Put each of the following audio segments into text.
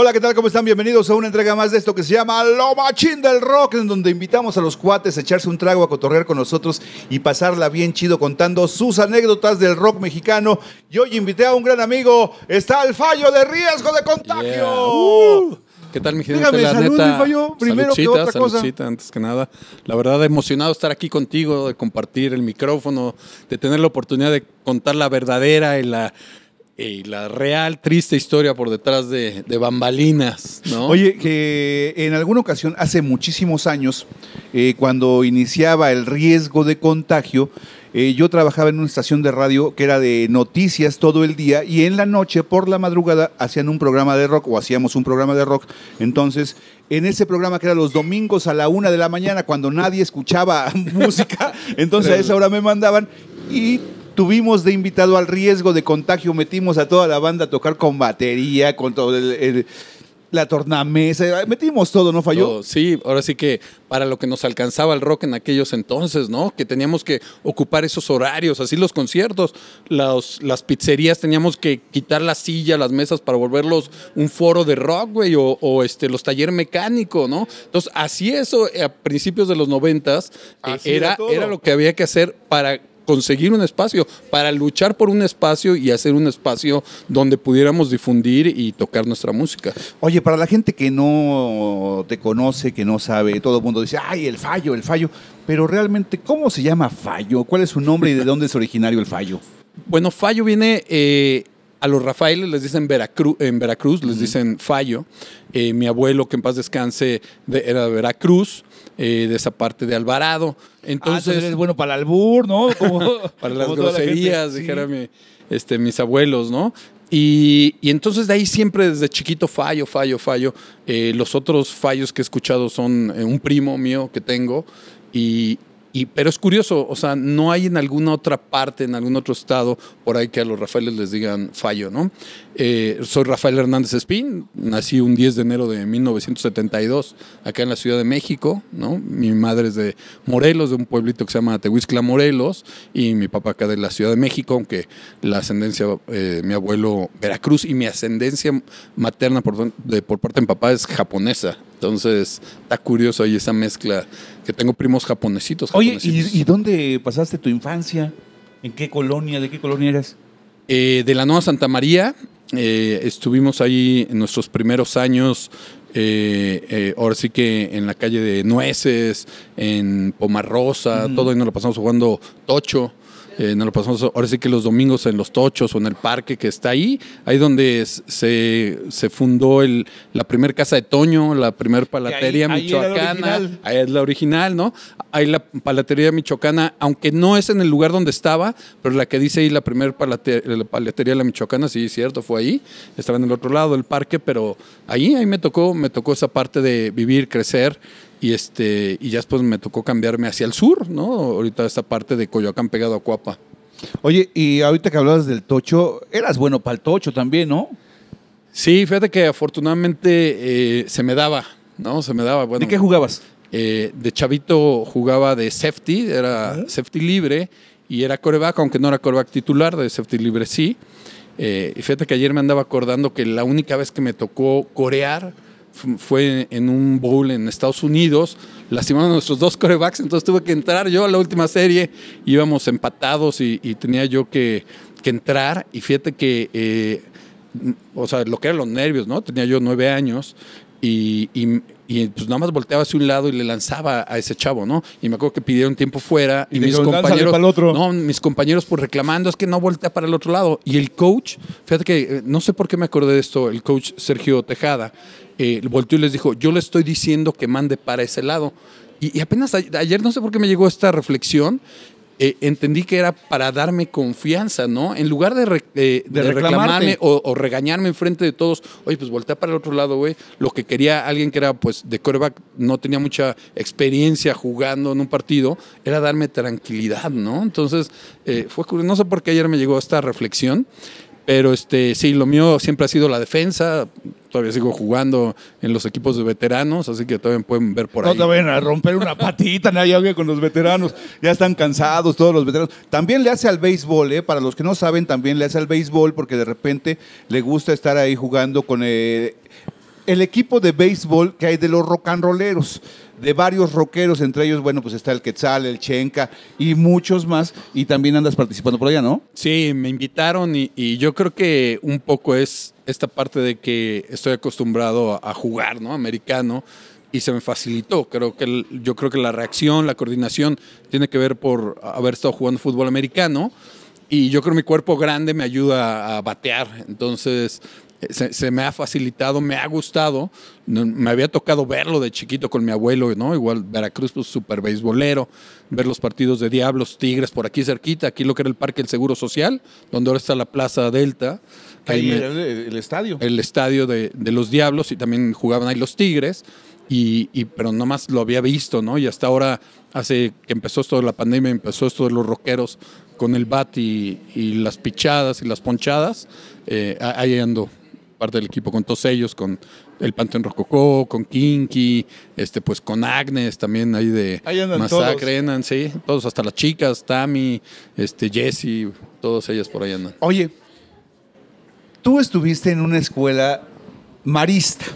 Hola, ¿qué tal? ¿Cómo están? Bienvenidos a una entrega más de esto que se llama Lo Machín del Rock, en donde invitamos a los cuates a echarse un trago, a cotorrear con nosotros y pasarla bien chido contando sus anécdotas del rock mexicano. Y hoy invité a un gran amigo, está el fallo de riesgo de contagio. Yeah. Uh. ¿Qué tal, mi gente? Dígame, la salud, neta, mi Fallo, primero que otra cosa. antes que nada. La verdad, emocionado estar aquí contigo, de compartir el micrófono, de tener la oportunidad de contar la verdadera y la, y la real, triste historia por detrás de, de bambalinas, ¿no? Oye, que en alguna ocasión, hace muchísimos años, eh, cuando iniciaba el riesgo de contagio, eh, yo trabajaba en una estación de radio que era de noticias todo el día y en la noche, por la madrugada, hacían un programa de rock o hacíamos un programa de rock. Entonces, en ese programa que era los domingos a la una de la mañana, cuando nadie escuchaba música, entonces a esa hora me mandaban y tuvimos de invitado al riesgo de contagio, metimos a toda la banda a tocar con batería, con todo el- el- la tornamesa, metimos todo, ¿no falló? Todo. Sí, ahora sí que para lo que nos alcanzaba el rock en aquellos entonces, ¿no? Que teníamos que ocupar esos horarios, así los conciertos, los- las pizzerías teníamos que quitar la silla, las mesas para volverlos un foro de rock, güey, o, o, este, los taller mecánico, ¿no? Entonces, así eso eh, a principios de los noventas eh, era era lo que había que hacer para conseguir un espacio, para luchar por un espacio y hacer un espacio donde pudiéramos difundir y tocar nuestra música. Oye, para la gente que no te conoce, que no sabe, todo el mundo dice, ay, el fallo, el fallo. Pero realmente, ¿cómo se llama fallo? ¿Cuál es su nombre y de dónde es originario el fallo? Bueno, Fallo viene eh, a los Rafaeles, les dicen Veracruz, en Veracruz, les dicen Fallo. Eh, mi abuelo, que en paz descanse, de- era de Veracruz, eh, de esa parte de Alvarado. Entonces, Ah, eres bueno para el albur, ¿no? Como- para las como la groserías, Sí. mi- este, mis abuelos, ¿no? Y, y entonces de ahí siempre desde chiquito fallo, fallo, fallo. Eh, los otros fallos que he escuchado son eh, un primo mío que tengo y, y- pero es curioso, o sea, no hay en alguna otra parte, en algún otro estado por ahí que a los Rafaeles les digan fallo, ¿no? Eh, soy Rafael Hernández Espín, nací un 10 de enero de 1972 acá en la Ciudad de México, ¿no? Mi madre es de Morelos, de un pueblito que se llama Tehuizcla, Morelos, y mi papá acá de la Ciudad de México, aunque la ascendencia, eh, mi abuelo Veracruz y mi ascendencia materna por, de- por parte de mi papá es japonesa. Entonces, está curioso ahí esa mezcla, que tengo primos japonesitos. Oye, japonesitos. ¿y, y dónde pasaste tu infancia? ¿En qué colonia? ¿De qué colonia eras? Eh, de la Nueva Santa María, eh, estuvimos ahí en nuestros primeros años, eh, eh, ahora sí que en la calle de Nueces, en Pomarrosa, todo ahí nos lo pasamos jugando tocho. Eh, nos lo pasamos ahora sí que los domingos en los tochos o en el parque que está ahí, ahí donde se, se fundó el, la primer casa de Toño, la primer palatería ahí la michoacana. Ahí es la original, ¿no? Ahí la palatería michoacana, aunque no es en el lugar donde estaba, pero la que dice ahí la primera palate- la palatería de la michoacana, sí, es cierto, fue ahí. Estaba en el otro lado del parque, pero ahí, ahí me tocó, me tocó esa parte de vivir, crecer. Y este, y ya después me tocó cambiarme hacia el sur, ¿no? Ahorita esta parte de Coyoacán pegado a Cuapa. Oye, y ahorita que hablabas del tocho, eras bueno para el tocho también, ¿no? Sí, fíjate que afortunadamente eh, se me daba, ¿no? Se me daba. Bueno, ¿De qué jugabas? Eh, de chavito jugaba de safety, era safety libre y era coreback, aunque no era coreback titular, de safety libre sí. Eh, y fíjate que ayer me andaba acordando que la única vez que me tocó corear fue en un bowl en Estados Unidos. Lastimaron a nuestros dos corebacks, entonces tuve que entrar yo a la última serie. Íbamos empatados y, y tenía yo que, que entrar. Y fíjate que, eh, o sea, lo que eran los nervios, ¿no? Tenía yo nueve años y, y- y, pues nada más volteaba hacia un lado y le lanzaba a ese chavo, ¿no? Y me acuerdo que pidieron tiempo fuera y, mis dijeron, "Lánzale compañeros, pa'l otro". no, mis compañeros pues reclamando es que no voltea para el otro lado. Y el coach, fíjate que eh, no sé por qué me acordé de esto, el coach Sergio Tejada eh, volteó y les dijo, yo le estoy diciendo que mande para ese lado. Y, y apenas a- ayer no sé por qué me llegó esta reflexión. eh, entendí que era para darme confianza, ¿no? En lugar de, re- eh, De de reclamarte. reclamarme o, o regañarme enfrente de todos, oye, pues voltea para el otro lado, güey. Lo que quería alguien que era, pues, de coreback, no tenía mucha experiencia jugando en un partido, era darme tranquilidad, ¿no? Entonces, eh, fue curioso. No sé por qué ayer me llegó esta reflexión, pero este, sí, lo mío siempre ha sido la defensa. Todavía sigo jugando en los equipos de veteranos, así que todavía me pueden ver por No ahí. te vayan a romper una patita, nadie haga con los veteranos. Ya están cansados todos los veteranos. También le hace al béisbol, ¿eh? Para los que no saben, también le hace al béisbol porque de repente le gusta estar ahí jugando con... eh, el equipo de béisbol que hay de los rock and rolleros, de varios rockeros, entre ellos, bueno, pues está el Quetzal, el Chenca y muchos más, y también andas participando por allá, ¿no? Sí, me invitaron y, y yo creo que un poco es esta parte de que estoy acostumbrado a, jugar, ¿no? Americano y se me facilitó. Creo que yo creo que la reacción, la coordinación tiene que ver por haber estado jugando fútbol americano y yo creo que mi cuerpo grande me ayuda a batear. Entonces eh, se, se me ha facilitado, me ha gustado. Me había tocado verlo de chiquito con mi abuelo, ¿no? Igual Veracruz, pues súper beisbolero, ver los partidos de Diablos, Tigres por aquí cerquita, aquí lo que era el Parque del Seguro Social, donde ahora está la Plaza Delta. Ahí Ahí me- el, estadio. el estadio de, de los Diablos y también jugaban ahí los Tigres, y, y- pero nomás lo había visto, ¿no? Y hasta ahora, hace que empezó esto de la pandemia, empezó esto de los rockeros con el bat y, y las pichadas y las ponchadas, eh, ahí ando, parte del equipo con todos ellos, con el Panteón Rococó, con Kinky, este, pues con Agnes también ahí de Ahí andan Masacre, andan, sí, todos, hasta las chicas, Tammy, este, Jessie, todas ellas por ahí andan. Oye, tú estuviste en una escuela marista,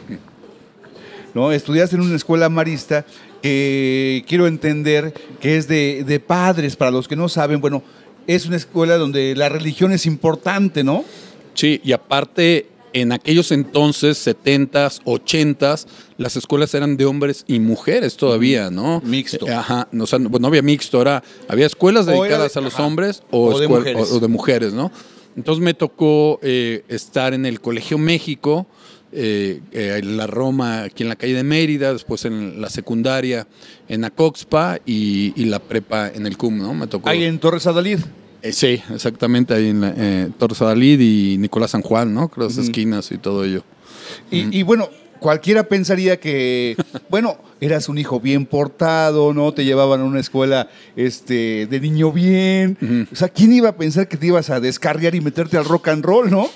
¿no? Estudiaste en una escuela marista que quiero entender que es de, de padres, para los que no saben, bueno, es una escuela donde la religión es importante, ¿no? Sí, y aparte, en aquellos entonces, 70s, 80s, las escuelas eran de hombres y mujeres todavía, ¿no? Mixto. Eh, Ajá, no, o sea, no había mixto, era, había escuelas dedicadas de- a los ajá, hombres o, escuel- o- o de mujeres, ¿no? Entonces me tocó eh, estar en el Colegio México, eh, eh, en la Roma, aquí en la calle de Mérida, después en la secundaria en Acoxpa y, y la prepa en el CUM, ¿no? Me tocó. Ahí en Torres Adalid. Eh, sí, exactamente, ahí en la, eh, Torres Adalid y Nicolás San Juan, ¿no? Creo las esquinas y todo ello. Y, y bueno, cualquiera pensaría que, bueno, eras un hijo bien portado, ¿no? Te llevaban a una escuela este, de niño bien. O sea, ¿quién iba a pensar que te ibas a descarriar y meterte al rock and roll, no?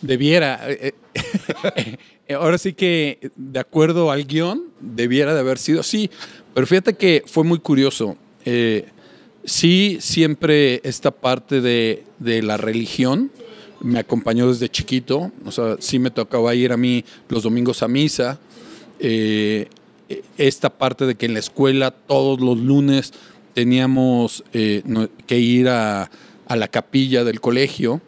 Debiera. eh, eh, ahora sí que, de acuerdo al guion, debiera de haber sido así. Pero fíjate que fue muy curioso. Eh, sí, siempre esta parte de, de la religión me acompañó desde chiquito. O sea, sí me tocaba ir a mí los domingos a misa. Eh, esta parte de que en la escuela todos los lunes teníamos eh, que ir a, la capilla del colegio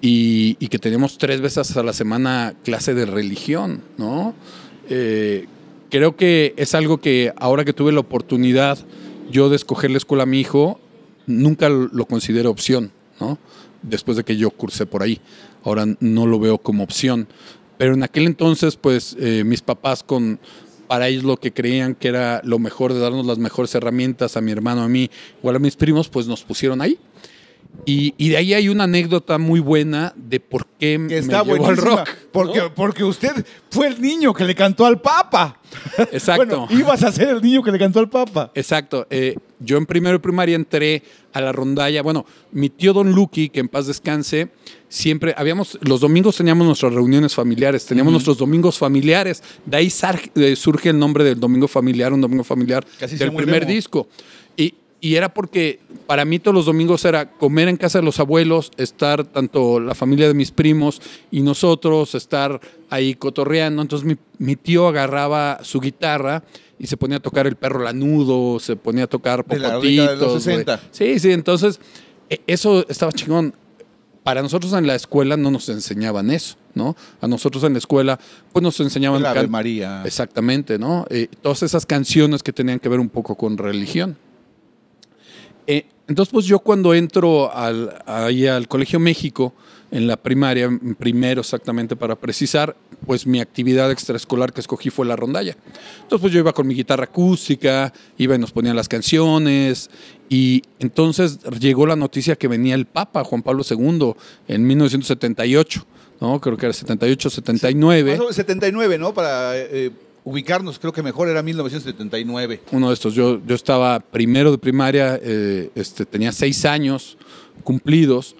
y, y que teníamos tres veces a la semana clase de religión, ¿no? Eh, creo que es algo que ahora que tuve la oportunidad yo de escoger la escuela a mi hijo, nunca lo considero opción, ¿no? Después de que yo cursé por ahí. Ahora no lo veo como opción. Pero en aquel entonces, pues, eh, mis papás con para ellos lo que creían que era lo mejor de darnos las mejores herramientas a mi hermano, a mí, igual a mis primos, pues nos pusieron ahí. Y, y de ahí hay una anécdota muy buena de por qué Que me está llevó al rock. Porque, ¿no? porque usted fue el niño que le cantó al Papa. Exacto. Bueno, ibas a ser el niño que le cantó al Papa. Exacto. Eh, yo en primero de primaria entré a la rondalla. Bueno, mi tío Don Lucky, que en paz descanse, siempre habíamos, los domingos teníamos nuestras reuniones familiares, teníamos nuestros domingos familiares. De ahí eh, surge el nombre del domingo familiar, un domingo familiar Casi del primer disco. Y, y era porque para mí todos los domingos era comer en casa de los abuelos, estar tanto la familia de mis primos y nosotros, estar ahí cotorreando. Entonces mi, mi tío agarraba su guitarra y se ponía a tocar el perro lanudo, se ponía a tocar De la década de los popotitos. güey. 60. Sí, sí, entonces e- eso estaba chingón. Para nosotros en la escuela no nos enseñaban eso, ¿no? A nosotros en la escuela pues nos enseñaban... El Ave María. Exactamente, ¿no? Eh, todas esas canciones que tenían que ver un poco con religión. Eh, entonces, pues yo cuando entro al, ahí al Colegio México, en la primaria, primero exactamente para precisar, pues mi actividad extraescolar que escogí fue la rondalla. Entonces, pues yo iba con mi guitarra acústica, iba y nos ponían las canciones, y entonces llegó la noticia que venía el Papa Juan Pablo II en 1978, ¿no? Creo que era 78, 79. Más o menos 79, ¿no? Para eh, ubicarnos, creo que mejor era 1979. uno de estos. Yo, yo estaba primero de primaria, eh, este, tenía seis años cumplidos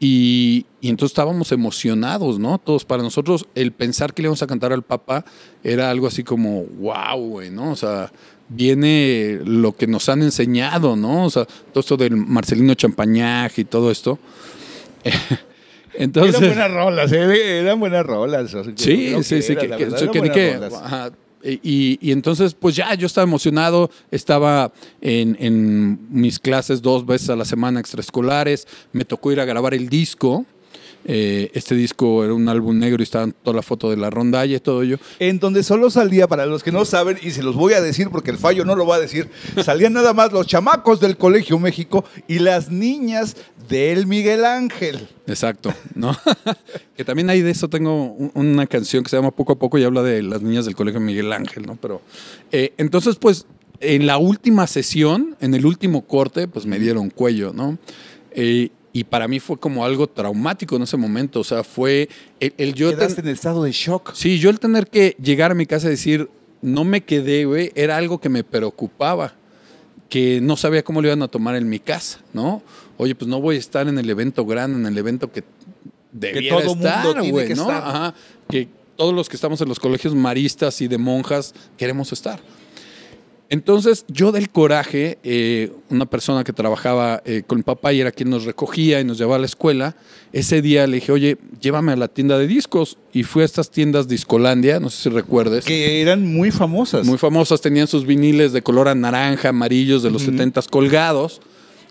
y, y entonces estábamos emocionados, ¿no? Todos, para nosotros el pensar que le íbamos a cantar al Papa era algo así como, wow, güey, ¿no? O sea, viene lo que nos han enseñado, ¿no? O sea, todo esto del Marcelino Champañaje y todo esto. Entonces, eran buenas rolas, ¿eh? eran buenas rolas. o sea, que Sí, sí, sí, que, que- verdad, que- eran que- buenas que- rolas. ajá. Y, y entonces, pues ya, yo estaba emocionado, estaba en, en mis clases dos veces a la semana extraescolares, me tocó ir a grabar el disco. Eh, este disco era un álbum negro y estaba toda la foto de la rondalla y todo ello. En donde solo salía, para los que no saben, y se los voy a decir porque el fallo no lo va a decir, salían nada más los chamacos del Colegio México y las niñas del Miguel Ángel. Exacto, ¿no? que también hay de eso, tengo un- una canción que se llama Poco a Poco y habla de las niñas del Colegio Miguel Ángel, ¿no? Pero eh, entonces, pues, en la última sesión, en el último corte, pues me dieron cuello, ¿no? Eh, y para mí fue como algo traumático en ese momento, o sea, fue el, el yo... ten- Quedaste en estado de shock. Sí, yo el tener que llegar a mi casa y decir, no me quedé, güey, era algo que me preocupaba, que no sabía cómo lo iban a tomar en mi casa, ¿no? Oye, pues no voy a estar en el evento grande, en el evento que debiera todo mundo estar, tiene güey, que ¿no? estar. Ajá, que todos los que estamos en los colegios maristas y de monjas queremos estar. Entonces, yo del coraje, eh, una persona que trabajaba eh, con mi papá y era quien nos recogía y nos llevaba a la escuela, ese día le dije, oye, llévame a la tienda de discos. Y fui a estas tiendas Discolandia, no sé si recuerdes. Que eran muy famosas. Muy famosas, tenían sus viniles de color a naranja, amarillos de los 70 colgados.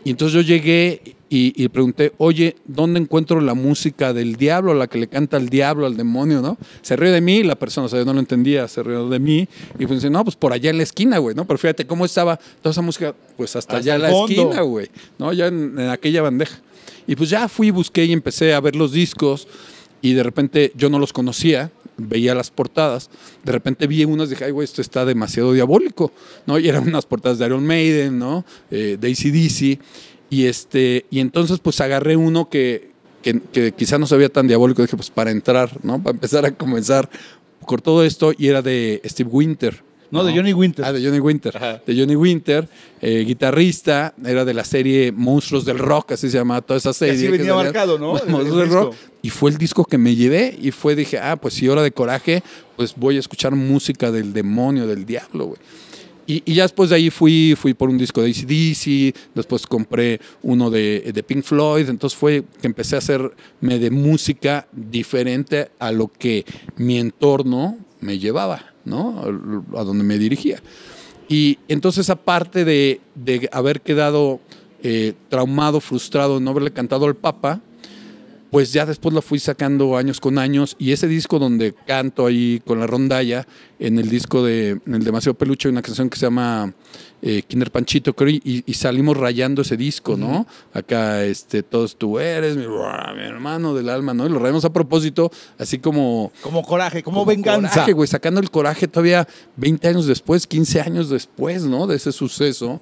Y entonces yo llegué y, y pregunté, oye, ¿dónde encuentro la música del diablo, la que le canta al diablo, al demonio, no? Se rió de mí, la persona, o sea, yo no lo entendía, se rió de mí. Y pues dice, no, pues por allá en la esquina, güey, ¿no? Pero fíjate cómo estaba toda esa música, pues hasta, Hasta allá en la fondo. esquina, güey, ¿no? Ya en, en aquella bandeja. Y pues ya fui, busqué y empecé a ver los discos y de repente yo no los conocía, veía las portadas, de repente vi unas y dije, ay, güey, esto está demasiado diabólico, ¿no? Y eran unas portadas de Iron Maiden, ¿no? Eh, de ACDC, y, este, y entonces pues agarré uno que, que, que quizá no se veía tan diabólico, dije, pues para entrar, ¿no? Para empezar a comenzar con todo esto, y era de Steve Winter. No, de Johnny Winter. Ah, de Johnny Winter. Ajá. De Johnny Winter, eh, guitarrista, era de la serie Monstruos del Rock, así se llamaba toda esa serie. así venía marcado, ¿no? Monstruos el del Rock. Y fue el disco que me llevé y fue, dije, ah, pues si hora de coraje, pues voy a escuchar música del demonio, del diablo, güey. Y, y ya después de ahí fui, fui por un disco de ACDC, después compré uno de, de Pink Floyd, entonces fue que empecé a hacerme de música diferente a lo que mi entorno me llevaba, ¿no? A, a donde me dirigía. Y entonces aparte de, de haber quedado eh, traumado, frustrado, no haberle cantado al Papa, pues ya después lo fui sacando años con años y ese disco donde canto ahí con la rondalla, en el disco de en el Demasiado Peluche hay una canción que se llama eh, Kinder Panchito, creo, y, y salimos rayando ese disco, ¿no? Acá, este, todos tú eres mi, mi hermano del alma, ¿no? Y lo rayamos a propósito, así como... Como coraje, como, como venganza. coraje, güey, sacando el coraje todavía 20 años después, 15 años después, ¿no? De ese suceso.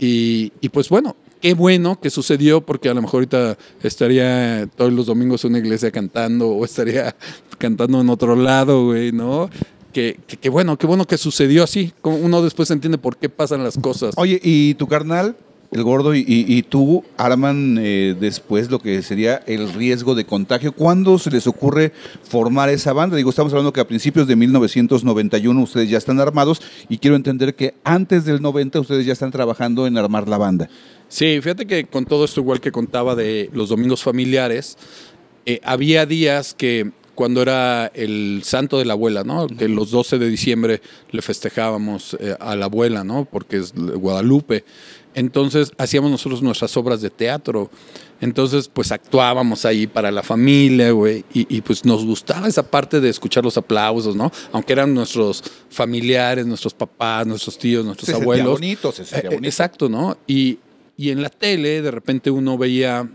Y, y pues bueno, qué bueno que sucedió, porque a lo mejor ahorita estaría todos los domingos en una iglesia cantando o estaría cantando en otro lado, güey, ¿no? Que, que, que bueno, qué bueno que sucedió así. Uno después entiende por qué pasan las cosas. Oye, y tu carnal, el gordo, y, y- y tú arman eh, después lo que sería el riesgo de contagio. ¿Cuándo se les ocurre formar esa banda? Digo, estamos hablando que a principios de 1991 ustedes ya están armados y quiero entender que antes del 90 ustedes ya están trabajando en armar la banda. Sí, fíjate que con todo esto, igual que contaba de los domingos familiares, eh, había días que cuando era el santo de la abuela, ¿no? Que los 12 de diciembre le festejábamos eh, a la abuela, ¿no? Porque es Guadalupe. Entonces hacíamos nosotros nuestras obras de teatro. Entonces, pues actuábamos ahí para la familia, güey. Y, y, pues nos gustaba esa parte de escuchar los aplausos, ¿no? Aunque eran nuestros familiares, nuestros papás, nuestros tíos, nuestros Se sentía abuelos. bonito, se sentía eh, bonito. Exacto, ¿no? Y, y en la tele, de repente uno veía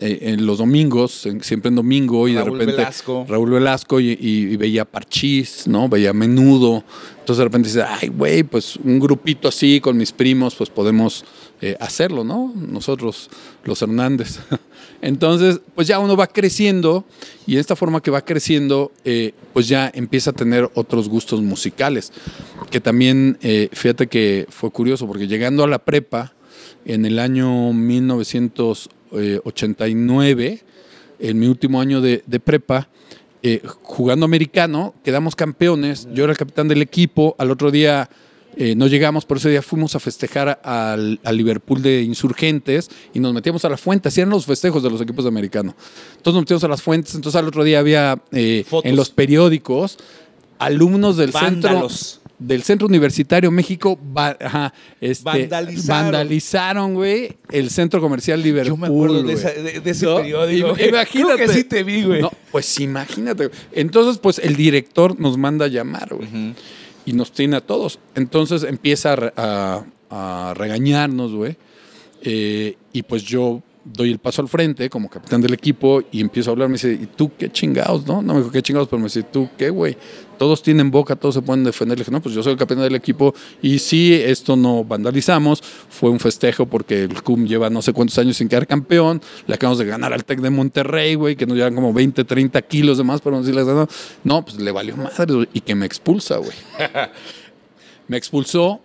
eh, en los domingos, en- siempre en domingo, y Raúl de repente Velasco. Raúl Velasco y, y- y veía Parchís, ¿no? Veía Menudo. Entonces de repente dice, ay, güey, pues un grupito así con mis primos, pues podemos eh, hacerlo, ¿no? Nosotros, los Hernández. Entonces, pues ya uno va creciendo y de esta forma que va creciendo, eh, pues ya empieza a tener otros gustos musicales. Que también, fíjate que fue curioso, porque llegando a la prepa, en el año 1989, en mi último año de, de prepa, eh, jugando americano, quedamos campeones, yo era el capitán del equipo, al otro día eh, no llegamos, por ese día fuimos a festejar al, al Liverpool de Insurgentes y nos metíamos a la fuente, hacían los festejos de los equipos de americano. Entonces nos metíamos a las fuentes, entonces al otro día había eh, en los periódicos alumnos del Vándalos. centro del Centro Universitario México va- ajá, este, Vandalizaron. vandalizaron, güey, el centro comercial Liverpool. Yo me acuerdo de, güey. esa- de- de ese ¿No? periódico. Im- Imagínate. Creo que sí te vi, güey. No, pues imagínate. Entonces, pues el director nos manda a llamar, güey. Y nos tiene a todos. Entonces empieza a, re- a- a regañarnos, güey. Eh, y pues yo doy el paso al frente como capitán del equipo y empiezo a hablar. Me dice, ¿y tú qué chingados, no? No me dijo qué chingados, pero me dice, ¿tú qué, güey? Todos tienen boca, todos se pueden defender. Le dije, no, pues yo soy el capitán del equipo y sí, esto no vandalizamos. Fue un festejo porque el CUM lleva no sé cuántos años sin quedar campeón. Le acabamos de ganar al TEC de Monterrey, güey, que nos llevan como 20, 30 kilos de más, pero no sé si les ganó. No, pues le valió madre, güey, y que me expulsa, güey. me expulsó.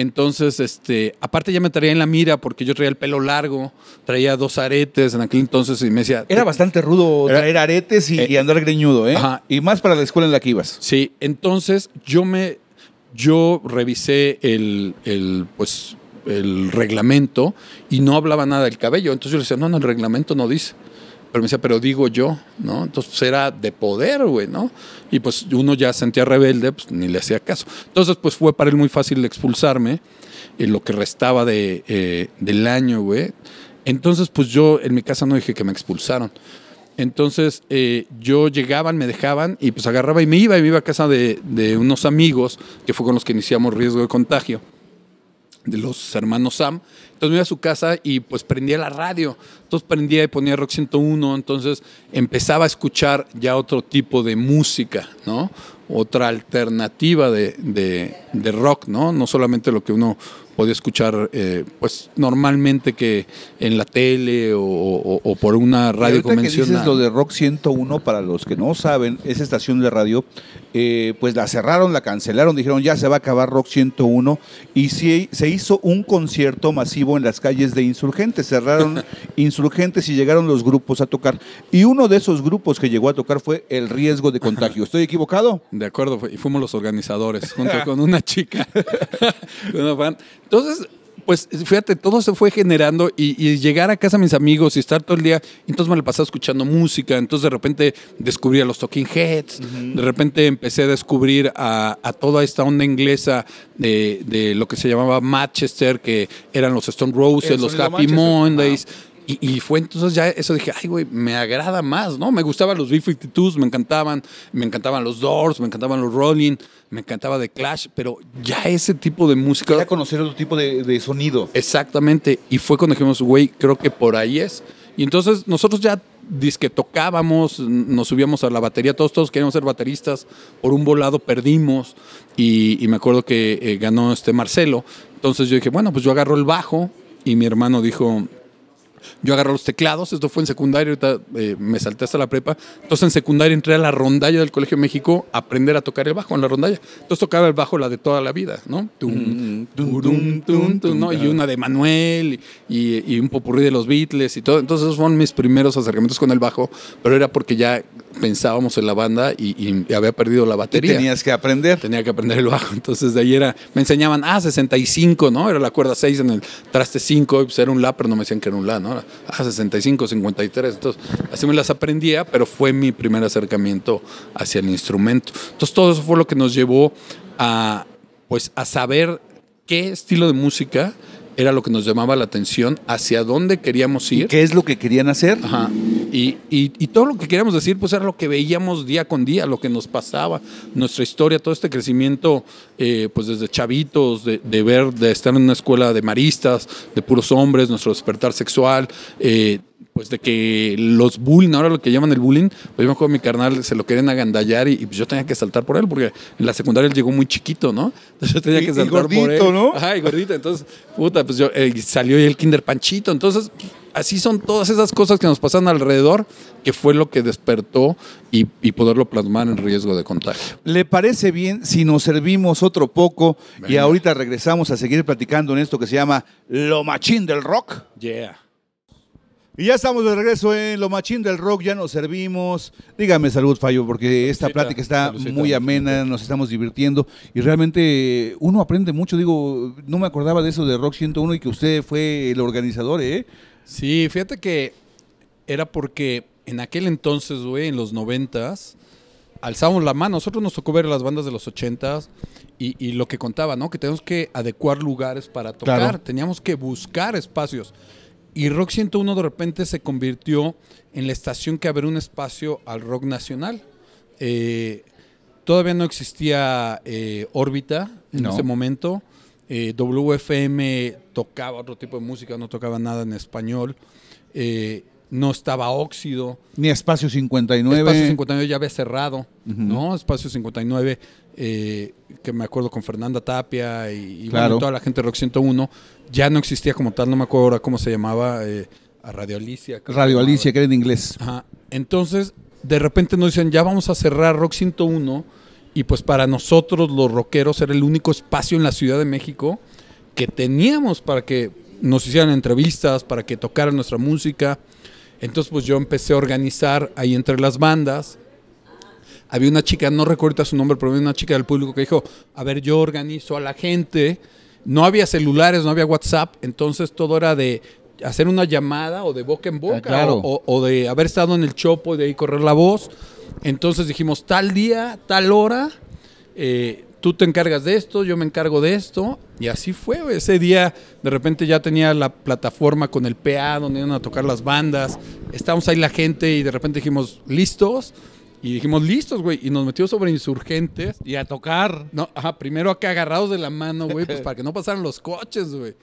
Entonces, este, aparte ya me traía en la mira porque yo traía el pelo largo, traía dos aretes en aquel entonces y me decía, Era bastante rudo Era- traer aretes y, Eh, y andar greñudo, ¿eh? ajá. Y más para la escuela en la que ibas. Sí, entonces yo me yo revisé el, el, pues el reglamento y no hablaba nada del cabello. Entonces yo le decía, no, no, el reglamento no dice. Pero me decía, pero digo yo, ¿no? Entonces pues, era de poder, güey, ¿no? Y pues uno ya sentía rebelde, pues ni le hacía caso. Entonces, pues fue para él muy fácil expulsarme, en lo que restaba de, eh, del año, güey. Entonces, pues yo en mi casa no dije que me expulsaron. Entonces eh, yo llegaban, me dejaban y pues agarraba y me iba y me iba a casa de, de unos amigos que fue con los que iniciamos riesgo de contagio, de los hermanos Sam. Entonces me iba a su casa y pues prendía la radio. Entonces prendía y ponía Rock 101. Entonces empezaba a escuchar ya otro tipo de música, ¿no? Otra alternativa de, de- de rock, ¿no? No solamente lo que uno podía escuchar eh, pues normalmente que en la tele o, o- o por una radio ahorita que convencional. dices lo de Rock 101, para los que no saben, esa estación de radio, eh, pues la cerraron, la cancelaron, dijeron ya se va a acabar Rock 101 y sí, se hizo un concierto masivo en las calles de Insurgentes. Cerraron Insurgentes y llegaron los grupos a tocar. Y uno de esos grupos que llegó a tocar fue El Riesgo de Contagio. ¿Estoy equivocado? De acuerdo, y fuimos los organizadores, junto con una chica. una fan. Entonces, pues fíjate, todo se fue generando y, y llegar a casa a mis amigos y estar todo el día, entonces me la pasaba escuchando música, entonces de repente descubrí a los Talking Heads, de repente empecé a descubrir a, a toda esta onda inglesa de, de lo que se llamaba Manchester, que eran los Stone Roses, los Happy. Mondays. Y, y fue entonces ya eso dije, ay, güey, me agrada más, ¿no? Me gustaban los B-52s, me encantaban, me encantaban los Doors, me encantaban los Rolling, me encantaba The Clash, pero ya ese tipo de música. Quería conocer otro tipo de, de sonido. Exactamente. Y fue cuando dijimos, güey, creo que por ahí es. Y entonces nosotros ya que tocábamos, nos subíamos a la batería, todos, todos queríamos ser bateristas. Por un volado perdimos y, y me acuerdo que eh, ganó este Marcelo. Entonces yo dije, bueno, pues yo agarro el bajo y mi hermano dijo, yo agarré los teclados, esto fue en secundaria, ahorita eh, me salté hasta la prepa. Entonces en secundaria entré a la rondalla del Colegio de México a aprender a tocar el bajo en la rondalla. Entonces tocaba el bajo la de toda la vida, ¿no? Tum, turum, tum, tum, ¿no? Y una de Manuel y, y un popurrí de los Beatles y todo. Entonces esos fueron mis primeros acercamientos con el bajo, pero era porque ya pensábamos en la banda y, y había perdido la Y batería tenías que aprender. tenía que aprender el bajo. Entonces de ahí era, me enseñaban, ah, 65, ¿no? Era la cuerda 6 en el traste 5, y pues era un la, pero no me decían que era un la, ¿no? Ah, 65, 53. Entonces así me las aprendía, pero fue mi primer acercamiento hacia el instrumento. Entonces todo eso fue lo que nos llevó a, pues, a saber qué estilo de música era lo que nos llamaba la atención, hacia dónde queríamos ir. ¿Qué es lo que querían hacer? Ajá. Y, y- y todo lo que queríamos decir, pues era lo que veíamos día con día, lo que nos pasaba, nuestra historia, todo este crecimiento, eh, pues desde chavitos, de, de ver, de estar en una escuela de maristas, de puros hombres, nuestro despertar sexual, eh, pues de que los bullying, ahora lo que llaman el bullying, pues yo me acuerdo mi carnal se lo querían agandallar y, y pues yo tenía que saltar por él, porque en la secundaria él llegó muy chiquito, ¿no? Entonces yo tenía Y- que y saltar por él. ¿no? Ajá, y gordito. Entonces, puta, pues yo eh, salió ahí el Kinder Panchito. Entonces, así son todas esas cosas que nos pasan alrededor, que fue lo que despertó y, y poderlo plasmar en riesgo de contagio. ¿Le parece bien si nos servimos otro poco y ahorita regresamos a seguir platicando en esto que se llama Lo Machín del Rock? Yeah. Y ya estamos de regreso en Lo Machín del Rock, ya nos servimos. Dígame salud, Fallo, porque esta plática está muy amena, nos estamos divirtiendo y realmente uno aprende mucho. Digo, no me acordaba de eso de Rock 101 y que usted fue el organizador, ¿eh? Sí, fíjate que era porque en aquel entonces, güey, en los noventas, alzamos la mano. Nosotros nos tocó ver las bandas de los ochentas y, y lo que contaba, ¿no? Que teníamos que adecuar lugares para tocar, Claro. teníamos que buscar espacios. Y Rock 101 de repente se convirtió en la estación que abrió un espacio al rock nacional. Eh, todavía no existía eh, órbita en No. ese momento. Eh, WFM tocaba otro tipo de música, no tocaba nada en español. Eh, no estaba óxido. Ni Espacio 59. Espacio 59 ya había cerrado, Ujú. ¿no? Espacio 59, eh, que me acuerdo con Fernanda Tapia y, y bueno, Claro. toda la gente de Rock 101, ya no existía como tal, no me acuerdo ahora cómo se llamaba, eh, a Radio Alicia. Radio. Alicia, que era en inglés. Ajá. Entonces, de repente nos dicen, ya vamos a cerrar Rock 101. Y pues para nosotros, los rockeros, era el único espacio en la Ciudad de México que teníamos para que nos hicieran entrevistas, para que tocaran nuestra música. Entonces, pues yo empecé a organizar ahí entre las bandas. Había una chica, no recuerdo su nombre, pero había una chica del público que dijo, a ver, yo organizo a la gente. No había celulares, no había WhatsApp, entonces todo era de hacer una llamada o de boca en boca Ah, claro. o, de haber estado en el chopo y de ahí correr la voz. Entonces dijimos, tal día, tal hora, eh, tú te encargas de esto, yo me encargo de esto. Y así fue. Ese día de repente ya tenía la plataforma con el PA donde iban a tocar las bandas. Estábamos ahí la gente y de repente dijimos, ¿listos? Y dijimos, listos, güey. Y nos metió sobre insurgentes. Y a tocar. No, ajá, primero acá agarrados de la mano, güey, pues para que no pasaran los coches, güey.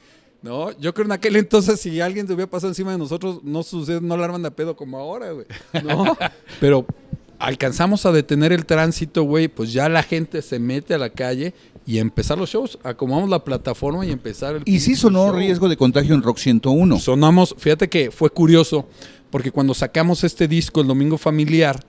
No, yo creo en aquel entonces si alguien te hubiera pasado encima de nosotros, no sucede, no la arman de pedo como ahora, güey. No, pero alcanzamos a detener el tránsito, güey, pues ya la gente se mete a la calle y a empezar los shows, acomodamos la plataforma y empezar el Y sí sonó show. riesgo de contagio en Rock 101. Sonamos, fíjate que fue curioso, porque cuando sacamos este disco, el Domingo Familiar,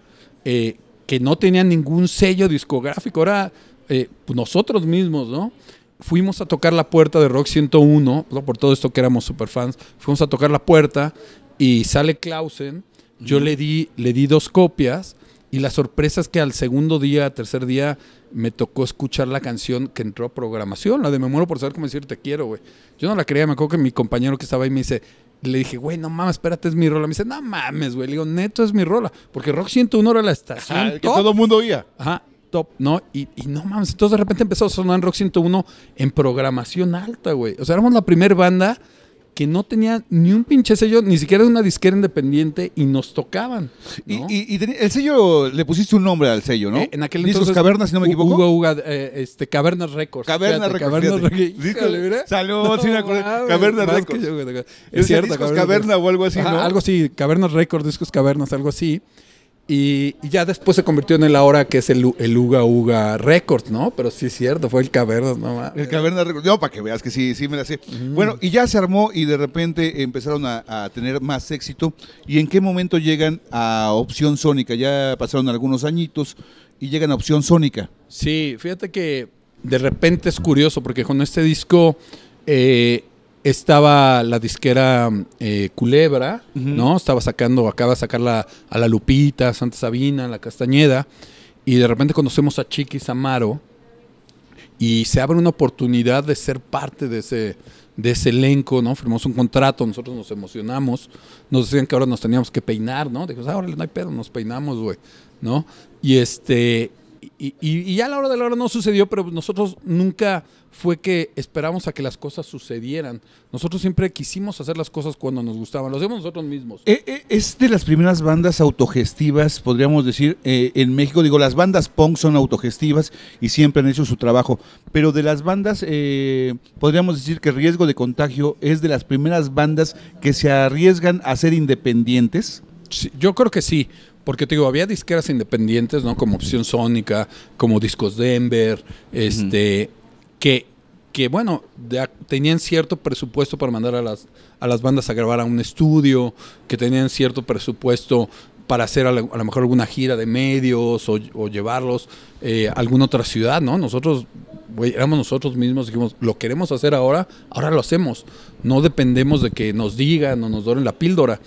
eh, que no tenía ningún sello discográfico, era eh, pues nosotros mismos, ¿no? Fuimos a tocar la puerta de Rock 101, ¿no? por todo esto que éramos super fans, fuimos a tocar la puerta y sale Clausen, yo le di, le di dos copias y la sorpresa es que al segundo día, tercer día, me tocó escuchar la canción que entró a programación, la de Me muero por saber cómo decir te quiero, güey. Yo no la creía, me acuerdo que mi compañero que estaba ahí me dice, le dije, güey, no mames, espérate, es mi rola. Me dice, no mames, güey. Le digo, neto es mi rola. Porque Rock 101 era la estación que top. todo el mundo oía. Ajá, top, ¿no? Y, y no mames, entonces de repente empezó a sonar en Rock 101 en programación alta, güey. O sea, éramos la primera banda que no tenía ni un pinche sello, ni siquiera una disquera independiente y nos tocaban. Y, ¿no? y- y el sello, le pusiste un nombre al sello, ¿no? Eh, en aquel entonces. Cavernas, si no me equivoco. Hugo Uga, eh, este, Cavernas Records. Cavernas Records, Cavernas. Records. Salud, sí me acordé. mames, Cavernas más Records. yo, Es cierto, Discos Cavernas Caverna o algo así, Ajá, ¿no? Algo así, Cavernas Records, Discos Cavernas, algo así. Y, y ya después se convirtió en el ahora que es el, el Uga Uga Records, ¿no? Pero sí es cierto, fue el Cavernas, no mames. El Caverna Records. No, para que veas que sí, sí me la sé. Bueno, y ya se armó y de repente empezaron a, a tener más éxito. ¿Y en qué momento llegan a Opción Sónica? Ya pasaron algunos añitos y llegan a Opción Sónica. Sí, fíjate que de repente es curioso porque con este disco eh, estaba la disquera eh, Culebra. ¿no? Estaba sacando, acaba de sacar la- a la Lupita, Santa Sabina, la Castañeda, y de repente conocemos a Chiquis Amaro y se abre una oportunidad de ser parte de ese, de ese elenco, ¿no? Firmamos un contrato, nosotros nos emocionamos, nos decían que ahora nos teníamos que peinar, ¿no? Dijimos, ah, órale, no hay pedo, nos peinamos, güey, ¿no? Y este, y, ya a la hora de la hora no sucedió, pero nosotros nunca fue que esperamos a que las cosas sucedieran. Nosotros siempre quisimos hacer las cosas cuando nos gustaban, lo hacemos nosotros mismos. Eh, eh, es de las primeras bandas autogestivas, podríamos decir, eh, en México. Digo, las bandas punk son autogestivas y siempre han hecho su trabajo. Pero de las bandas, eh, podríamos decir que Riesgo de Contagio es de las primeras bandas que se arriesgan a ser independientes. Sí, yo creo que sí, porque te digo, había disqueras independientes, ¿no? Como Opción Sónica, como Discos Denver, este, que, que bueno, de tenían cierto presupuesto para mandar a las, a las bandas a grabar a un estudio, que tenían cierto presupuesto para hacer a, la- a lo mejor alguna gira de medios o, o llevarlos eh, a alguna otra ciudad, ¿no? Nosotros, güey, éramos nosotros mismos, dijimos, lo queremos hacer ahora, ahora lo hacemos. No dependemos de que nos digan o nos doren la píldora.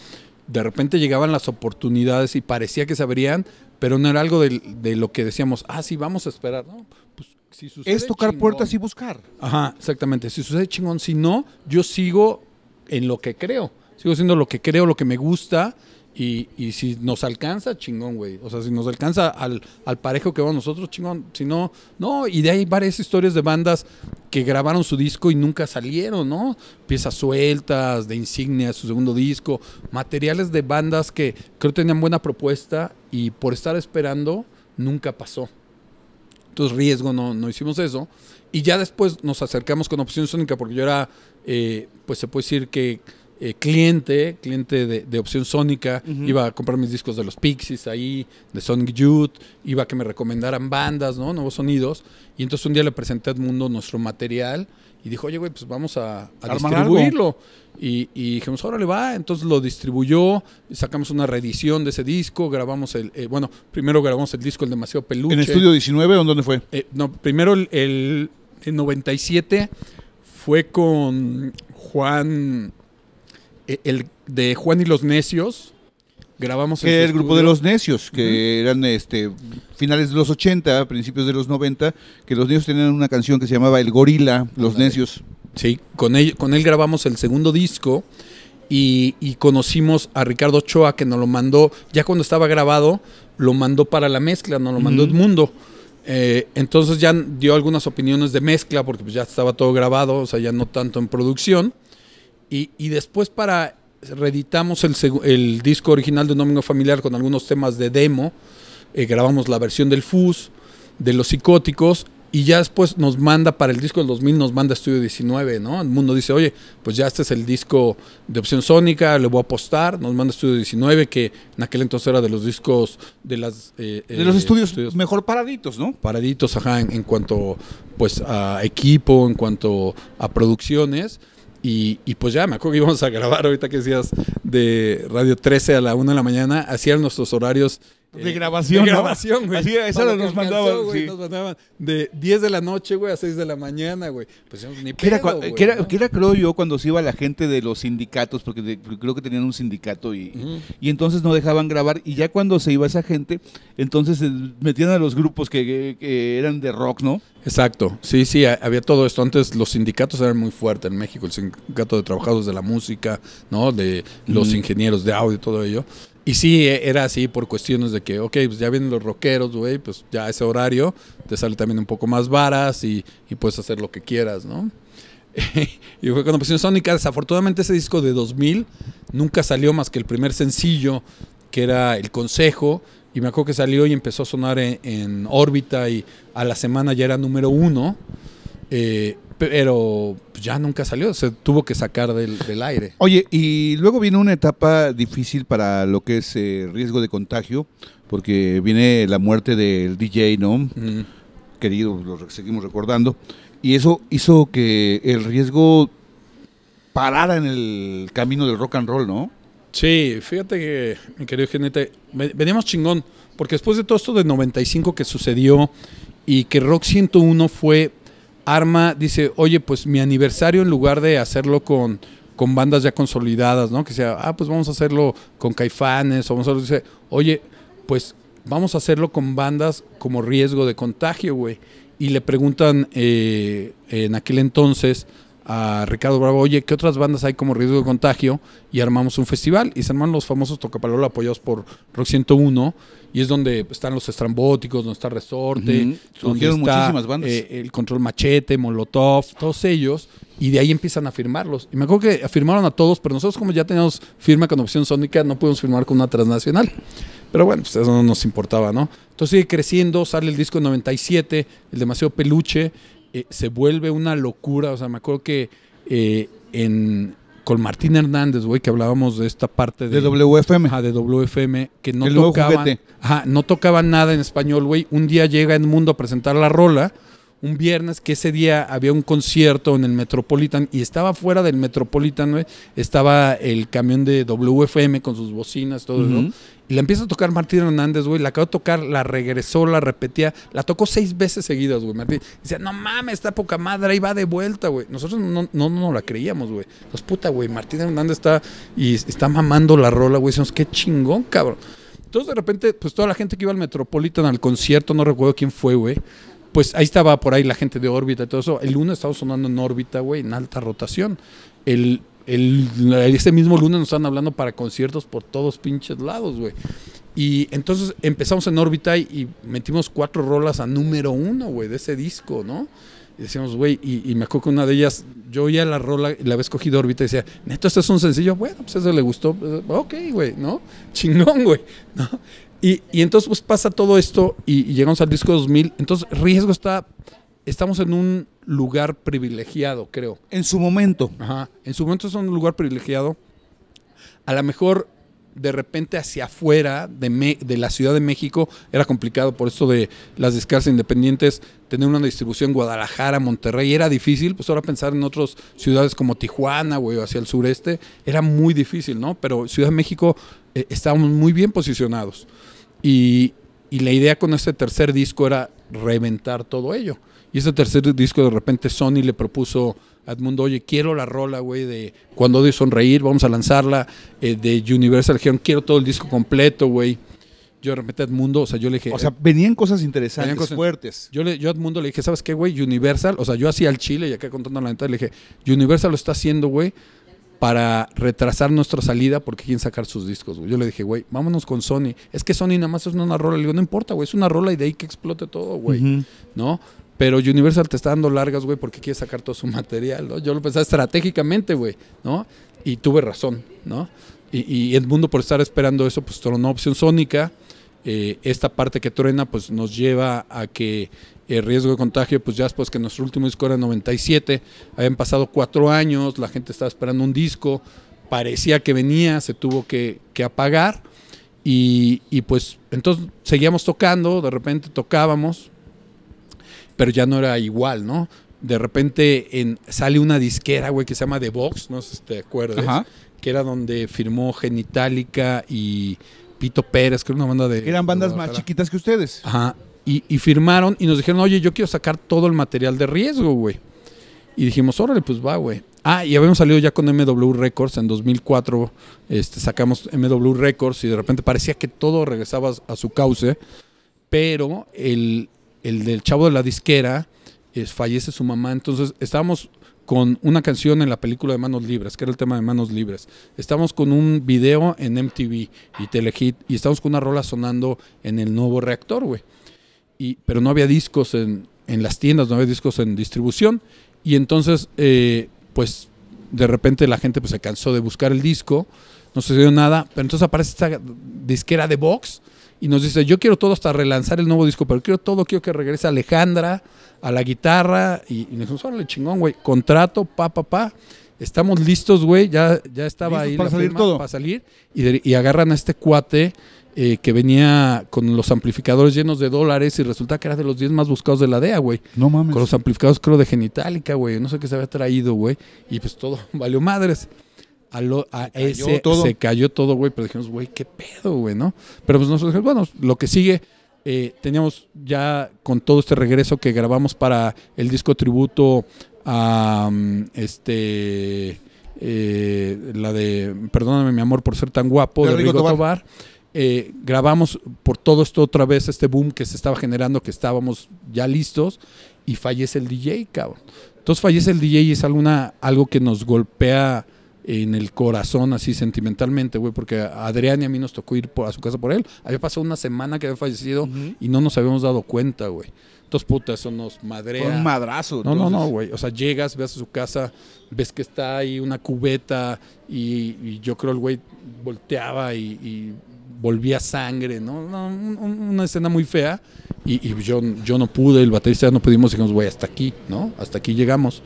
De repente llegaban las oportunidades y parecía que se abrían, pero no era algo de, de lo que decíamos, ah, sí, vamos a esperar, ¿no? Pues si sucede Es tocar chingón. puertas y buscar. Ajá, exactamente. Si sucede chingón, si no, yo sigo en lo que creo. Sigo haciendo lo que creo, lo que me gusta. Y, y si nos alcanza, chingón, güey. O sea, si nos alcanza al, al parejo que vamos nosotros, chingón. Si no, no. Y de ahí varias historias de bandas que grabaron su disco y nunca salieron, ¿no? Piezas sueltas, de insignia, su segundo disco. Materiales de bandas que creo tenían buena propuesta y por estar esperando, nunca pasó. Entonces, riesgo, no, no hicimos eso. Y ya después nos acercamos con Opción Sónica, porque yo era, eh, pues se puede decir que eh, cliente, cliente de, de Opción Sónica. Iba a comprar mis discos de los Pixies ahí, de Sonic Youth. Iba a que me recomendaran bandas, ¿no? Nuevos sonidos. Y entonces un día le presenté a Edmundo nuestro material. Y dijo, oye, güey, pues vamos a, distribuirlo. Y, y dijimos, órale, va. Entonces lo distribuyó, sacamos una reedición de ese disco, grabamos el. eh, bueno, primero grabamos el disco El Demasiado Peluche. ¿En Estudio 19 o en dónde fue? Eh, no, primero el, el, el 97 fue con Juan, el de Juan y los Necios. Grabamos era el grupo de los necios, que eran este finales de los 80, principios de los 90, que los necios tenían una canción que se llamaba El Gorila, Los. Necios. Sí, con él, con él grabamos el segundo disco y, y conocimos a Ricardo Ochoa que nos lo mandó, ya cuando estaba grabado, lo mandó para la mezcla, nos lo mandó Ujú. Edmundo. Eh, entonces ya dio algunas opiniones de mezcla porque pues ya estaba todo grabado, o sea, ya no tanto en producción. Y, y después para reeditamos el, disco original de Domingo Familiar con algunos temas de demo, eh, grabamos la versión del FUS, de los psicóticos, y ya después nos manda para el disco del 2000, nos manda Estudio 19, ¿no? El mundo dice, oye, pues ya este es el disco de opción sónica, le voy a apostar, nos manda Estudio 19, que en aquel entonces era de los discos de las... eh, De los eh, estudios, mejor paraditos, ¿no? paraditos, ajá, en, en cuanto pues a equipo, en cuanto a producciones. Y, y pues ya, me acuerdo que íbamos a grabar ahorita que decías de Radio 13 a la 1 de la mañana, hacían nuestros horarios. Eh, De grabación, De ¿no? grabación, güey. Así, a esa nos alcanzó, mandaban, güey, sí. Nos mandaban de 10 de la noche, güey, a 6 de la mañana, güey. Pues ni era, pedo, güey, que era- ¿no? que era, creo yo, cuando se iba la gente de los sindicatos, porque de- creo que tenían un sindicato y, y entonces no dejaban grabar. Y ya cuando se iba esa gente, entonces eh, metían a los grupos que, que- que eran de rock, ¿no? Exacto, sí, sí, ha- había todo esto. Antes los sindicatos eran muy fuertes en México, el sindicato de trabajadores de la música, ¿no? De los ingenieros de audio y todo ello. Y sí, e- era así por cuestiones de que, ok, pues ya vienen los rockeros, güey, pues ya ese horario te sale también un poco más varas y, y puedes hacer lo que quieras, ¿no? y fue cuando Opción Sónica, desafortunadamente ese disco de 2000 nunca salió más que el primer sencillo, que era El Consejo, y me acuerdo que salió y empezó a sonar en, en órbita y a la semana ya era número uno, eh, pero ya nunca salió, se tuvo que sacar del, del aire. Oye, y luego viene una etapa difícil para lo que es eh, riesgo de contagio, porque viene la muerte del DJ, ¿no? Mm. Querido, lo seguimos recordando. Y eso hizo que el riesgo parara en el camino del rock and roll, ¿no? Sí, fíjate que, mi querido Genete, ve- veníamos chingón, porque después de todo esto de 95 que sucedió y que Rock 101 fue arma, dice, oye, pues mi aniversario en lugar de hacerlo con, con bandas ya consolidadas, ¿no? Que sea, ah, pues vamos a hacerlo con Caifanes, o vamos a dice, oye, pues vamos a hacerlo con bandas como riesgo de contagio, güey. Y le preguntan eh, en aquel entonces a Ricardo Bravo, oye, ¿qué otras bandas hay como riesgo de contagio? Y armamos un festival y se arman los famosos Tocapalola apoyados por Rock 101 y es donde están los estrambóticos, donde está Resorte, donde Surgieron está muchísimas bandas. eh, el Control Machete, Molotov, todos ellos y de ahí empiezan a firmarlos. Y me acuerdo que firmaron a todos, pero nosotros como ya teníamos firma con Opción Sónica, no pudimos firmar con una transnacional. Pero bueno, pues eso no nos importaba, ¿no? Entonces sigue creciendo, sale el disco en 97, el demasiado peluche, eh, se vuelve una locura. O sea, me acuerdo que eh, en, con Martín Hernández, güey, que hablábamos de esta parte De WFM. Ajá, de WFM, que no El tocaban, ajá, no tocaban nada en español, güey. Un día llega en Mundo a presentar la rola, un viernes que ese día había un concierto en el Metropolitan y estaba fuera del Metropolitan, güey, estaba el camión de WFM con sus bocinas, todo eso. Ujú. Y la empieza a tocar Martín Hernández, güey. La acabó de tocar, la regresó, la repetía. La tocó seis veces seguidas, güey. Martín decía, no mames, está poca madre, ahí va de vuelta, güey. Nosotros no, no, no la creíamos, güey. Pues puta, güey. Martín Hernández está y está mamando la rola, güey. Decimos, qué chingón, cabrón. Entonces, de repente, pues toda la gente que iba al Metropolitan al concierto, no recuerdo quién fue, güey. Pues ahí estaba por ahí la gente de órbita y todo eso. El lunes estaba sonando en órbita, güey, en alta rotación. El, el, ese mismo lunes nos estaban hablando para conciertos por todos pinches lados, güey. Y entonces empezamos en órbita y, metimos cuatro rolas a número uno, güey, de ese disco, ¿no? Y decíamos, güey, y, me acuerdo que una de ellas, yo oía la rola la había escogido órbita y decía, neto, esto es un sencillo. Bueno, pues eso le gustó. Eh, Ok, güey, ¿no? Chingón, güey, ¿no? Y, y entonces pues pasa todo esto y, y llegamos al disco 2000. Entonces, Riesgo está, estamos en un lugar privilegiado, creo. En su momento. Ajá. En su momento es un lugar privilegiado. A lo mejor de repente hacia afuera de, Me- de la Ciudad de México era complicado por esto de las descargas independientes, tener una distribución en Guadalajara, Monterrey, era difícil. Pues ahora pensar en otras ciudades como Tijuana, güey, o hacia el sureste, era muy difícil, ¿no? Pero Ciudad de México eh, estábamos muy bien posicionados. Y, y la idea con este tercer disco era reventar todo ello. Y ese tercer disco de repente Sony le propuso a Edmundo, oye, quiero la rola, güey, de Cuando odio sonreír, vamos a lanzarla, eh, de Universal, dijeron, quiero todo el disco completo, güey. Yo de repente a Edmundo, o sea, yo le dije... O sea, venían cosas interesantes, Venían cosas- fuertes. yo, le, yo a Edmundo le dije, ¿sabes qué, güey? Universal, o sea, yo hacía el Chile y acá contando la neta, le dije, Universal lo está haciendo, güey, para retrasar nuestra salida porque quieren sacar sus discos, güey. Yo le dije, güey, vámonos con Sony. Es que Sony nada más es una rola. Le digo, no importa, güey, es una rola y de ahí que explote todo, güey. ¿no? Pero Universal te está dando largas, güey, porque quiere sacar todo su material, ¿no? Yo lo pensaba estratégicamente, güey, ¿no? Y tuve razón, ¿no? Y, y Edmundo, por estar esperando eso, pues tronó opción sónica. Eh, esta parte que truena, pues nos lleva a que el riesgo de contagio, pues ya después que nuestro último disco era 97, habían pasado cuatro años, la gente estaba esperando un disco, parecía que venía, se tuvo que, que apagar. Y, y pues entonces seguíamos tocando, de repente tocábamos, pero ya no era igual, ¿no? De repente en, sale una disquera, güey, que se llama The Box, no sé si te acuerdas, Ajá. que era donde firmó Genitalica y Pito Pérez, que era una banda de... Eran bandas de más chiquitas que ustedes. Ajá. Y, y firmaron y nos dijeron, oye, yo quiero sacar todo el material de riesgo, güey. Y dijimos, órale, pues va, güey. Ah, y habíamos salido ya con MW Records en 2004. Este, sacamos MW Records y de repente parecía que todo regresaba a su cauce. Pero el, el del chavo de la disquera es, fallece su mamá. Entonces estábamos con una canción en la película de Manos Libres, que era el tema de Manos Libres. Estamos con un video en MTV y Telehit y estamos con una rola sonando en el nuevo reactor, güey. Y, pero no había discos en, en las tiendas, no había discos en distribución. Y entonces, eh, pues de repente la gente pues, se cansó de buscar el disco, no sucedió nada, pero entonces aparece esta disquera de Vox y nos dice, yo quiero todo hasta relanzar el nuevo disco, pero quiero todo, quiero que regrese Alejandra a la guitarra y, y nos dijimos, órale, chingón, güey, contrato, pa, pa, pa. Estamos listos, güey, ya, ya estaba ahí para la salir firma todo. para salir y, de- y agarran a este cuate eh, que venía con los amplificadores llenos de dólares y resulta que era de los 10 más buscados de la DEA, güey. No mames. Con los amplificadores, creo, de Genitalica, güey. No sé qué se había traído, güey. Y pues todo valió madres. A, lo- a cayó ese todo. se cayó todo, güey. Pero dijimos, güey, qué pedo, güey, ¿no? Pero pues nosotros dijimos, bueno, lo que sigue, eh, teníamos ya con todo este regreso que grabamos para el disco tributo a mm, este. eh, la de Perdóname, mi amor, por ser tan guapo, De de, Rigo Rigo Tobar. Tobar. Eh, grabamos por todo esto otra vez, este boom que se estaba generando, que estábamos ya listos, y fallece el DJ, cabrón. Entonces fallece el DJ y es alguna, algo que nos golpea en el corazón así sentimentalmente, güey, porque a Adrián y a mí nos tocó ir por- a su casa por él. Había pasado una semana que había fallecido y no nos habíamos dado cuenta, güey. Entonces, puta, eso nos madrea. Fue un madrazo. No, no, no, güey. O sea, llegas, ves a su casa, ves que está ahí una cubeta y, y yo creo el güey volteaba y, y volvía sangre, ¿no? No, un- un- una escena muy fea y, y yo, yo no pude, el baterista ya no pudimos, dijimos, güey, hasta aquí, ¿no? Hasta aquí llegamos.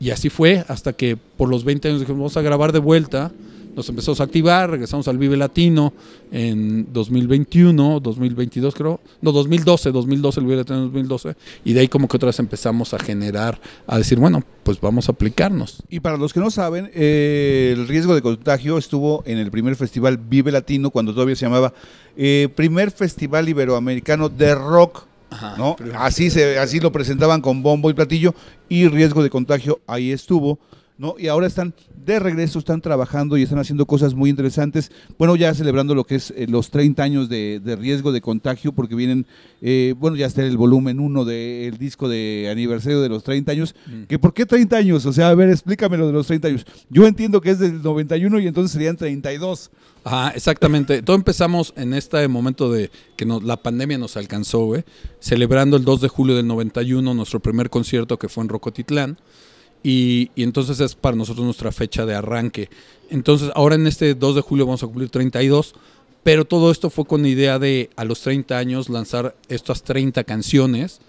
Y así fue hasta que por los 20 años dijimos, vamos a grabar de vuelta nos empezamos a activar, regresamos al Vive Latino en 2021, 2022 creo, no, 2012, 2012, el Vive Latino 2012, y de ahí como que otra vez empezamos a generar, a decir, bueno, pues vamos a aplicarnos. Y para los que no saben, eh, el riesgo de contagio estuvo en el primer festival Vive Latino, cuando todavía se llamaba eh, Primer Festival Iberoamericano de Rock. ¿No? Así, se, así lo presentaban con bombo y platillo y riesgo de contagio ahí estuvo. ¿no? Y ahora están de regreso, están trabajando y están haciendo cosas muy interesantes. Bueno, ya celebrando lo que es eh, los 30 años de, riesgo de contagio, porque vienen, eh, bueno, ya está el volumen 1 del disco de aniversario de los 30 años. Mm. ¿Que ¿Por qué 30 años? O sea, a ver, explícame lo de los 30 años. Yo entiendo que es del 91 y entonces serían 32. Ajá, exactamente. Todo empezamos en este momento de que la pandemia nos alcanzó, güey, celebrando el 2 de julio del 91 nuestro primer concierto que fue en Rocotitlán. Y, entonces es para nosotros nuestra fecha de arranque. Entonces, ahora en este 2 de julio vamos a cumplir 32, pero todo esto fue con la idea de a los 30 años lanzar estas 30 canciones,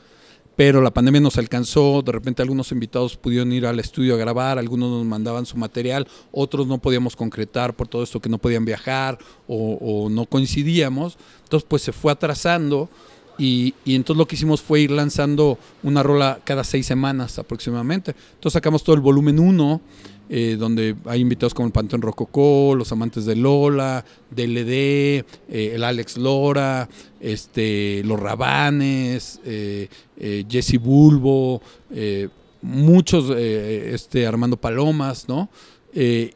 pero la pandemia nos alcanzó, de repente algunos invitados pudieron ir al estudio a grabar, algunos nos mandaban su material, otros no podíamos concretar por todo esto que no podían viajar o, no coincidíamos, entonces pues se fue atrasando y, entonces lo que hicimos fue ir lanzando una rola cada seis semanas aproximadamente. Entonces sacamos todo el volumen 1, eh, donde hay invitados como el Panteón Rococó, Los Amantes de Lola, DLD, eh, el Alex Lora, este, Los Rabanes, eh, Jesse Bulbo, muchos, este, Armando Palomas, ¿no? Y,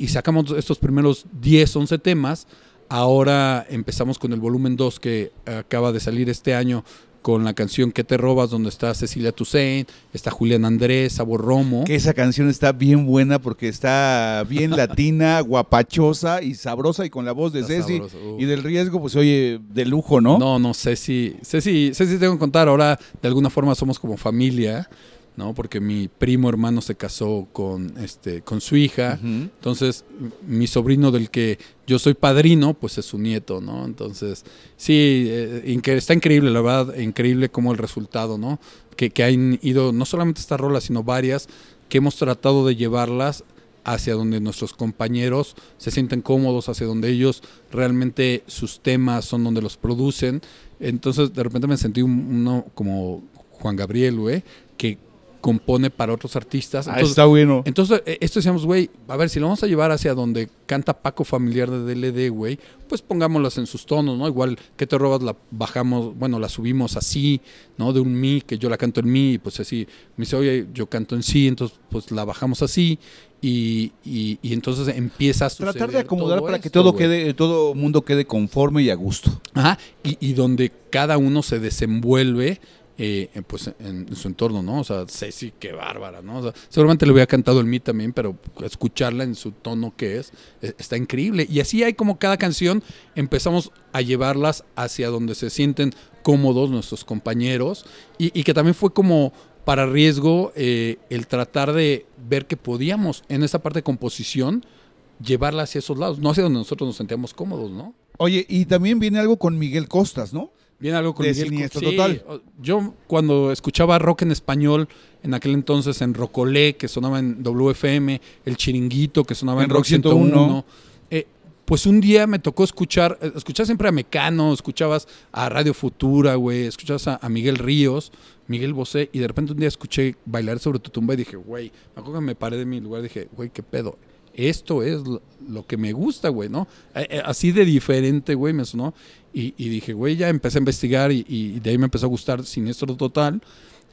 y, sacamos estos primeros 10, 11 temas Ahora empezamos con el volumen 2 que acaba de salir este año con la canción ¿Qué te robas? donde está Cecilia Toussaint, está Julián Andrés, Sabor Romo. Que esa canción está bien buena porque está bien latina, guapachosa y sabrosa y con la voz de Ceci y del riesgo pues oye de lujo, ¿no? No, no, Ceci, Ceci, Ceci tengo que contar, ahora de alguna forma somos como familia. ¿No? Porque mi primo hermano se casó con, este, con su hija. Entonces, mi sobrino del que yo soy padrino, pues es su nieto, ¿no? Entonces, sí, eh, está increíble, la verdad, increíble como el resultado, ¿no? Que, que han ido, no solamente esta rola, sino varias, que hemos tratado de llevarlas hacia donde nuestros compañeros se sienten cómodos, hacia donde ellos realmente sus temas son donde los producen. Entonces, de repente me sentí uno como Juan Gabriel, güey, que compone para otros artistas. Ah, entonces, está bueno. Entonces, eh, esto decíamos, güey, a ver, si lo vamos a llevar hacia donde canta Paco Familiar de DLD, güey, pues pongámoslas en sus tonos, ¿no? Igual que te robas, la bajamos, bueno, la subimos así, ¿no? De un mi, que yo la canto en mi, pues así, me dice, oye, yo canto en sí, entonces pues la bajamos así. Y, y, entonces empieza a Tratar de acomodar para que todo quede, todo mundo quede conforme y a gusto. Ajá, y, y donde cada uno se desenvuelve eh, pues en, su entorno, ¿no? O sea, Ceci, qué bárbara, ¿no? O sea, seguramente le hubiera cantado el mí también, pero escucharla en su tono que es, e, está increíble. Y así hay como cada canción, empezamos a llevarlas hacia donde se sienten cómodos nuestros compañeros y, que también fue como para riesgo eh, el tratar de ver que podíamos en esa parte de composición llevarla hacia esos lados, no hacia donde nosotros nos sentíamos cómodos, ¿no? Oye, y también viene algo con Miguel Costas, ¿no? Viene algo con de siniestro total. Yo cuando escuchaba rock en español, en aquel entonces en Rocolé, que sonaba en WFM, El Chiringuito, que sonaba en, Rock 101, eh, pues un día me tocó escuchar, eh, escuchar siempre a Mecano, escuchabas a Radio Futura, güey, escuchabas a, Miguel Ríos, Miguel Bosé, y de repente un día escuché bailar sobre tu tumba y dije, güey, me acuerdo que me paré de mi lugar y dije, güey, qué pedo esto es lo, que me gusta, güey, ¿no? Eh, así de diferente, güey, me sonó. Y, dije, güey, ya empecé a investigar y, de ahí me empezó a gustar Siniestro Total.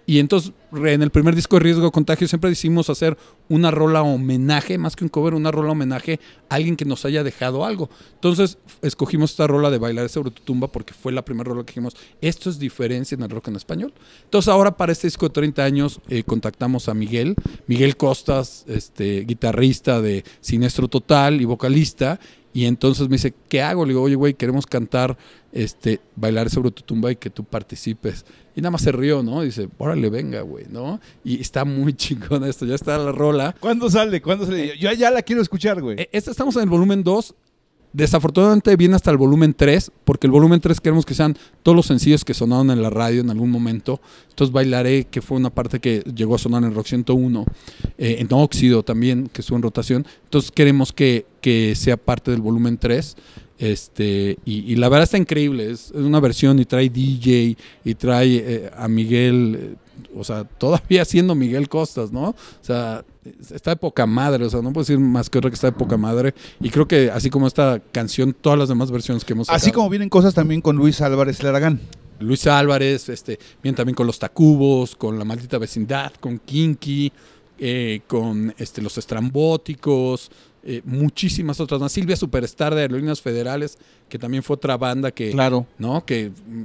Y entonces, en el primer disco de Riesgo Contagio, siempre decidimos hacer una rola homenaje, más que un cover, una rola homenaje a alguien que nos haya dejado algo. Entonces, escogimos esta rola de Bailar sobre tu tumba porque fue la primera rola que dijimos, esto es diferencia en el rock en español. Entonces, ahora para este disco de 30 años, eh, contactamos a Miguel, Miguel Costas, este, guitarrista de Siniestro Total y vocalista, y entonces me dice, ¿qué hago? Le digo, oye, güey, queremos cantar, este, bailar sobre tu tumba y que tú participes. Y nada más se rió, ¿no? dice, órale, venga, güey, ¿no? Y está muy chingón esto, ya está la rola. ¿Cuándo sale? ¿Cuándo sale? Yo ya la quiero escuchar, güey. E, esta estamos en el volumen 2. Desafortunadamente viene hasta el volumen 3, porque el volumen 3 queremos que sean todos los sencillos que sonaron en la radio en algún momento. Entonces Bailaré, que fue una parte que llegó a sonar en Rock 101, eh, en Óxido también, que estuvo en rotación. Entonces queremos que, que sea parte del volumen 3. Este, y, la verdad está increíble, es, una versión y trae DJ y trae eh, a Miguel, eh, o sea, todavía siendo Miguel Costas, ¿no? O sea, está de poca madre, o sea, no puedo decir más que otra que está de poca madre. Y creo que así como esta canción, todas las demás versiones que hemos sacado. Así como vienen cosas también con Luis Álvarez Laragán. Luis Álvarez, este, vienen también con los Tacubos, con La Maldita Vecindad, con Kinky, eh, con este, los Estrambóticos, eh, muchísimas otras más. Silvia Superstar de Aerolíneas Federales, que también fue otra banda que, claro. ¿no? Que mm,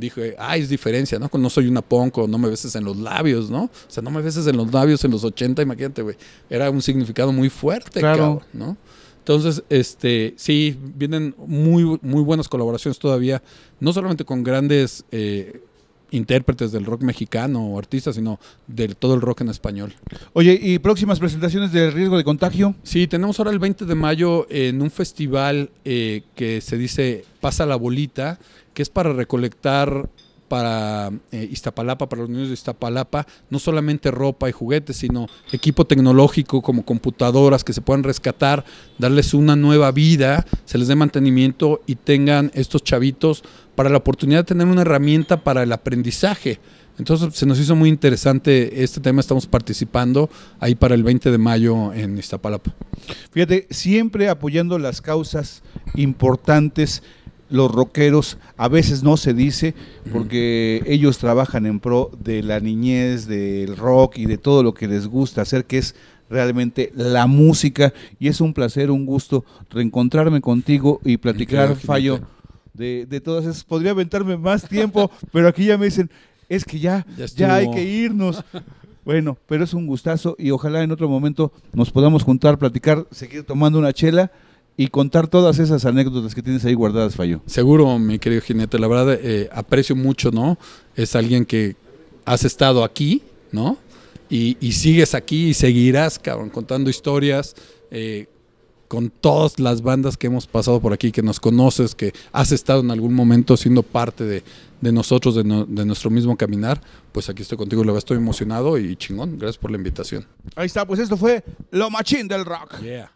dije, ah, es diferencia, ¿no? No soy una punk o no me beses en los labios, ¿no? O sea, no me beses en los labios en los 80, imagínate, güey. Era un significado muy fuerte, claro. ¿no? Entonces, este, sí, vienen muy, muy buenas colaboraciones todavía, no solamente con grandes eh, intérpretes del rock mexicano o artistas, sino de todo el rock en español. Oye, ¿y próximas presentaciones de riesgo de contagio? Sí, tenemos ahora el 20 de mayo en un festival eh, que se dice Pasa la Bolita, que es para recolectar para eh, Iztapalapa, para los niños de Iztapalapa, no solamente ropa y juguetes, sino equipo tecnológico como computadoras que se puedan rescatar, darles una nueva vida, se les dé mantenimiento y tengan estos chavitos para la oportunidad de tener una herramienta para el aprendizaje. Entonces se nos hizo muy interesante este tema, estamos participando ahí para el 20 de mayo en Iztapalapa. Fíjate, siempre apoyando las causas importantes los rockeros a veces no se dice porque ellos trabajan en pro de la niñez, del rock y de todo lo que les gusta hacer, que es realmente la música. Y es un placer, un gusto reencontrarme contigo y platicar, Fallo, de, de todas esas. Podría aventarme más tiempo, pero aquí ya me dicen, es que ya, ya hay que irnos. Bueno, pero es un gustazo y ojalá en otro momento nos podamos juntar, platicar, seguir tomando una chela y contar todas esas anécdotas que tienes ahí guardadas, Fallo. Seguro, mi querido jinete, la verdad eh, aprecio mucho, ¿no? Es alguien que has estado aquí, ¿no? Y, sigues aquí y seguirás, cabrón, contando historias eh, con todas las bandas que hemos pasado por aquí, que nos conoces, que has estado en algún momento siendo parte de, nosotros, de, de, nuestro mismo caminar. Pues aquí estoy contigo, la verdad estoy emocionado y chingón. Gracias por la invitación. Ahí está, pues esto fue Lo Machín del Rock. Yeah.